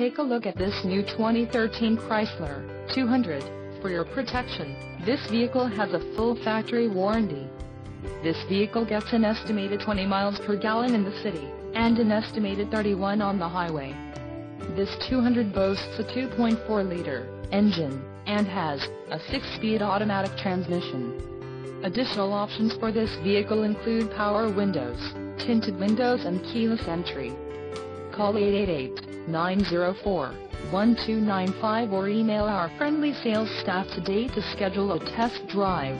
take a look at this new 2013 Chrysler 200. For your protection, this vehicle has a full factory warranty. This vehicle gets an estimated 20 miles per gallon in the city, and an estimated 31 on the highway. This 200 boasts a 2.4-liter engine, and has a 6-speed automatic transmission. Additional options for this vehicle include power windows, tinted windows and keyless entry. Call 888-904-1295 or email our friendly sales staff today to schedule a test drive.